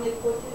omnipotente, Sakrishna.